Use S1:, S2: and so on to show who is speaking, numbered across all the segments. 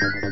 S1: Thank you.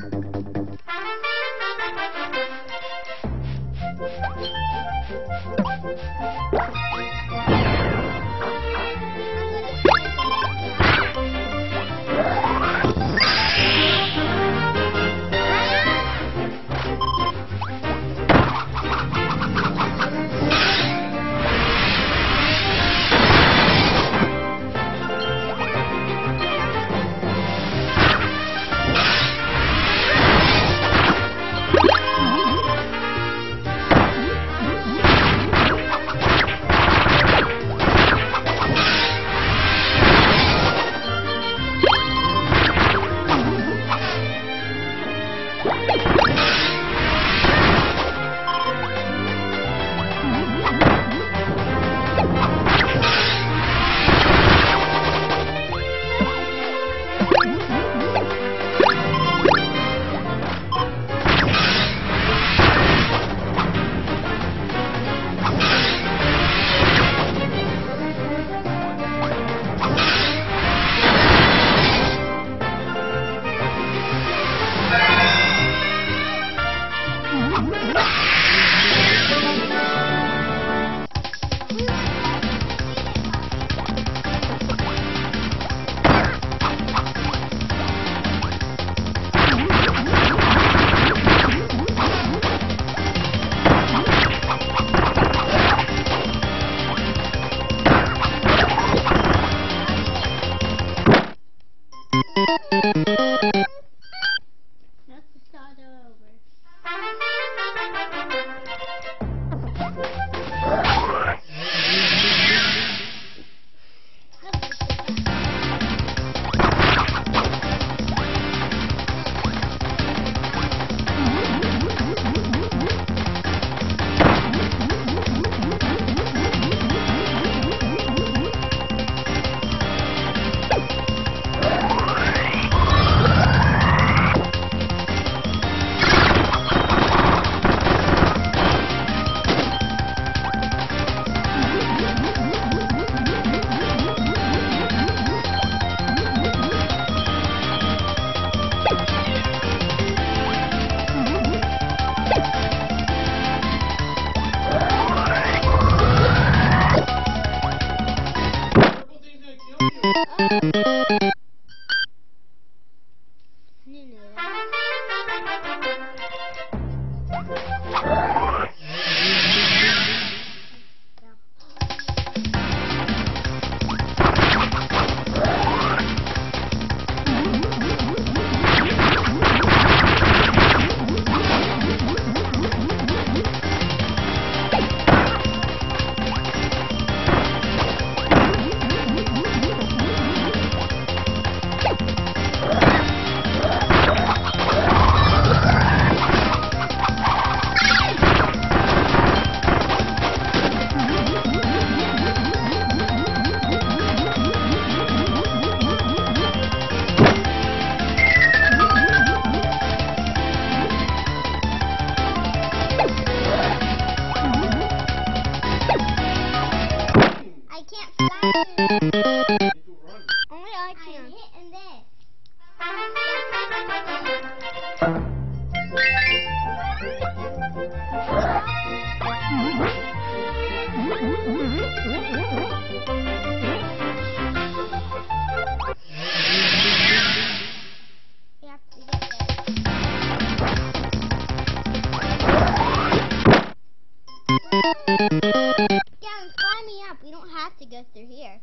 S1: We don't have to go through here.